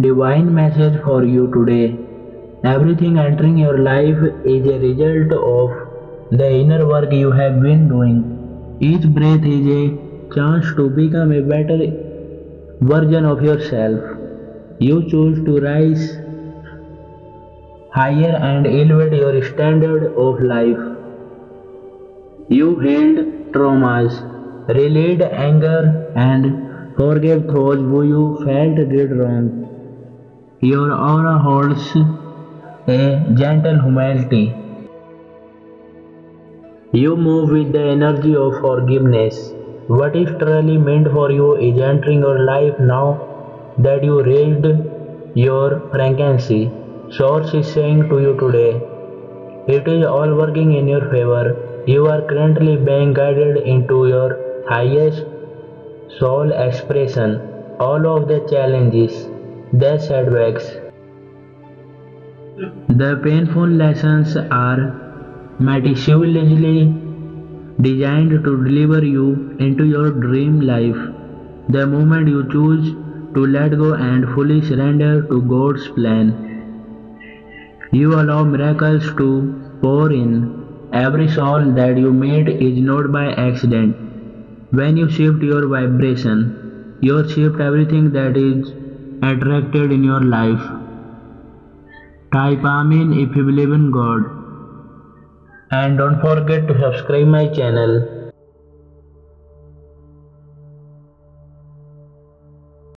divine message for you today. Everything entering your life is a result of the inner work you have been doing. Each breath is a chance to become a better version of yourself. You choose to rise higher and elevate your standard of life. You healed traumas, relayed anger, and forgave those who you felt did wrong. Your aura holds a gentle humility. You move with the energy of forgiveness. What is truly meant for you is entering your life now that you raised your frequency. Source is saying to you today, it is all working in your favor. You are currently being guided into your highest soul expression. All of the challenges, the setbacks, the painful lessons are meticulously designed to deliver you into your dream life. The moment you choose to let go and fully surrender to God's plan, you allow miracles to pour in. Every soul that you meet is not by accident. When you shift your vibration, you shift everything that is attracted in your life. Type Amin if you believe in God. And don't forget to subscribe my channel.